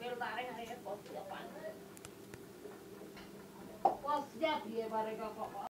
kapil tarik? Pos siap